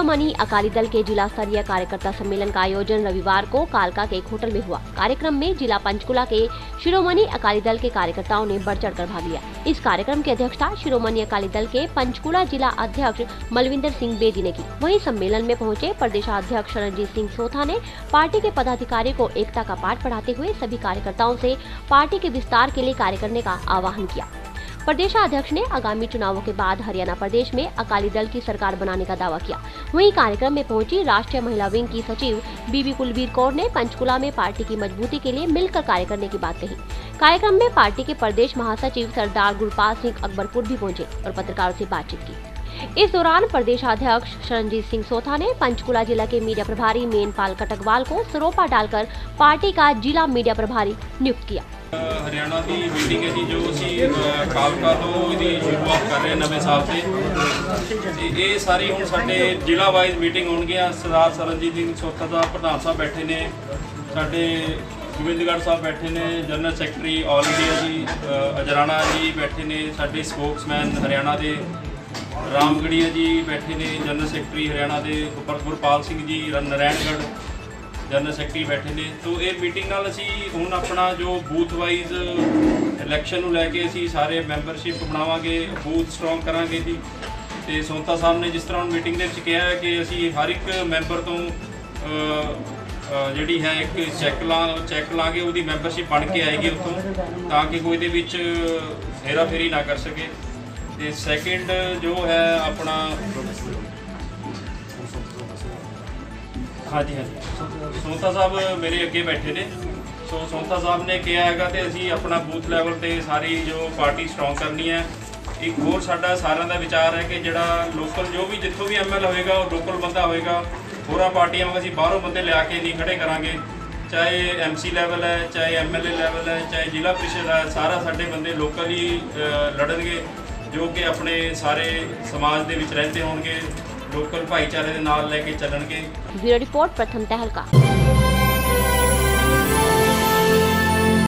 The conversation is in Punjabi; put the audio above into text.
शिरोमणि अकाली दल के जिला स्तरीय कार्यकर्ता सम्मेलन का आयोजन रविवार को कालका के एक होटल में हुआ। कार्यक्रम में जिला पंचकुला के शिरोमणि अकाली दल के कार्यकर्ताओं ने बढ़ चढ़कर भाग लिया। इस कार्यक्रम की अध्यक्षता शिरोमणि अकाली दल के पंचकुला जिला अध्यक्ष मलविंदर सिंह बेदी ने की। वही सम्मेलन में पहुँचे प्रदेशाध्यक्ष रणजीत सिंह सोथा ने पार्टी के पदाधिकारी को एकता का पाठ पढ़ाते हुए सभी कार्यकर्ताओं ऐसी पार्टी के विस्तार के लिए कार्य करने का आह्वान किया। प्रदेशाध्यक्ष ने आगामी चुनावों के बाद हरियाणा प्रदेश में अकाली दल की सरकार बनाने का दावा किया। वहीं कार्यक्रम में पहुँची राष्ट्रीय महिला विंग की सचिव बीबी कुलबीर कौर ने पंचकुला में पार्टी की मजबूती के लिए मिलकर कार्य करने की बात कही। कार्यक्रम में पार्टी के प्रदेश महासचिव सरदार गुरपाल सिंह अकबरपुर भी पहुँचे और पत्रकारों से बातचीत की। इस दौरान प्रदेशाध्यक्ष शरणजीत सिंह सोथा ने पंचकुला जिला के मीडिया प्रभारी मेनपाल कटकवाल को सरोपा डालकर पार्टी का जिला मीडिया प्रभारी नियुक्त किया। ਹਰਿਆਣਾ ਦੀ ਮੀਟਿੰਗ ਹੈ ਜੀ, ਜੋ ਅਸੀਂ ਕਾਲਕਾ ਤੋਂ ਇਹਦੀ ਸ਼ੁਰੂਆਤ ਕਰ ਰਹੇ ਨਵੇਂ ਸਾਲ ਤੇ। ਤੇ ਇਹ ਸਾਰੀ ਹੁਣ ਸਾਡੇ ਜ਼ਿਲ੍ਹਾ ਵਾਈਜ਼ ਮੀਟਿੰਗ ਹੋਣਗੀਆਂ। ਸਰਦਾਰ ਸਰਨਜੀਤ ਸਿੰਘ ਸੋਤਾ ਦਾ ਪ੍ਰਧਾਨ ਸਾਹਿਬ ਬੈਠੇ ਨੇ। ਸਾਡੇ ਗੋਬਿੰਦਗੜ੍ਹ ਸਾਹਿਬ ਬੈਠੇ ਨੇ। ਜਨਰਲ ਸੈਕਟਰੀ ਆਲ ਇੰਡੀਆ ਜੀ ਅਜਰਾਣਾ ਜੀ ਬੈਠੇ ਨੇ। ਸਾਡੇ ਸਪੋਕਸਮੈਨ ਹਰਿਆਣਾ ਦੇ ਰਾਮਗੜੀਆ ਜੀ ਬੈਠੇ ਨੇ। ਜਨਰਲ ਸੈਕਟਰੀ ਹਰਿਆਣਾ ਦੇ ਗੁਰ- ਸਿੰਘ ਜੀ, ਰ- ਨਰੈਣਗੜ੍ਹ ਜਨਰਲ ਸੈਕਟਰੀ ਬੈਠੇ ਨੇ। ਤੋਂ ਇਹ ਮੀਟਿੰਗ ਨਾਲ ਅਸੀਂ ਹੁਣ ਆਪਣਾ ਜੋ ਬੂਥ ਵਾਈਜ਼ ਇਲੈਕਸ਼ਨ ਨੂੰ ਲੈ ਕੇ ਅਸੀਂ ਸਾਰੇ ਮੈਂਬਰਸ਼ਿਪ ਬਣਾਵਾਂਗੇ ਬੂਥ ਸਟਰੋਂਗ ਕਰਾਂਗੇ ਜੀ। ਤੇ ਸੋਤਾ ਸਾਹਿਬ ਨੇ ਜਿਸ ਤਰ੍ਹਾਂ ਹੁਣ ਮੀਟਿੰਗ ਦੇ ਵਿੱਚ ਕਿਹਾ ਹੈ ਕਿ ਅਸੀਂ ਹਰ ਇੱਕ ਮੈਂਬਰ ਤੋਂ ਜਿਹੜੀ ਹੈ ਇੱਕ ਚੈੱਕ ਲਾ ਚੈੱਕ ਲਾਂਗੇ, ਉਹਦੀ ਮੈਂਬਰਸ਼ਿਪ ਬਣ ਕੇ ਆਏਗੀ ਉੱਥੋਂ, ਤਾਂ ਕਿ ਕੋਈ ਦੇ ਵਿੱਚ ਹੇਰਾ ਫੇਰੀ ਨਾ ਕਰ ਸਕੇ। ਤੇ ਸੈਕਿੰਡ ਜੋ ਹੈ ਆਪਣਾ ਹਾਂਜੀ ਹਾਂਜੀ। ਸੋਂਤਾ ਸਾਹਿਬ ਮੇਰੇ ਅੱਗੇ ਬੈਠੇ ਨੇ। ਸੋ ਸੋਂਤਾ ਸਾਹਿਬ ਨੇ ਕਿਹਾ ਹੈਗਾ ਤੇ ਅਸੀਂ ਆਪਣਾ ਬੂਥ ਲੈਵਲ ਤੇ ਸਾਰੀ ਜੋ ਪਾਰਟੀ ਸਟਰੋਂਗ ਕਰਨੀ ਹੈ। ਇੱਕ ਹੋਰ ਸਾਡਾ ਸਾਰਿਆਂ ਦਾ ਵਿਚਾਰ ਹੈ ਕਿ ਜਿਹੜਾ ਲੋਕਲ ਜੋ ਵੀ ਜਿੱਥੋਂ ਵੀ ਐਮਐਲ ਹੋਏਗਾ, ਉਹ ਲੋਕਲ ਬੰਦਾ ਹੋਏਗਾ। ਹੋਰਾਂ ਪਾਰਟੀਆਂ ਵਾਂਗ ਅਸੀਂ ਬਾਹਰੋਂ ਬੰਦੇ ਲਿਆ ਕੇ ਨਹੀਂ ਖੜੇ ਕਰਾਂਗੇ। ਚਾਹੇ ਐਮਸੀ ਲੈਵਲ ਹੈ, ਚਾਹੇ ਐਮਐਲਏ ਲੈਵਲ ਹੈ, ਚਾਹੇ ਜ਼ਿਲ੍ਹਾ ਪ੍ਰੀਸ਼ਦ ਹੈ, ਸਾਰਾ ਸਾਡੇ ਬੰਦੇ ਲੋਕਲ ਹੀ ਲੜਨਗੇ, ਜੋ ਕਿ ਆਪਣੇ ਸਾਰੇ ਸਮਾਜ ਦੇ ਵਿੱਚ ਰਹਿੰਦੇ ਹੋਣਗੇ। ਲੋਕਲ ਭਾਈਚਾਰੇ ਦੇ ਨਾਲ ਲੈ ਕੇ ਚੱਲਣਗੇ। ਬਿਊਰੋ ਰਿਪੋਰਟ ਪ੍ਰਥਮ ਤਹਿਲਕਾ।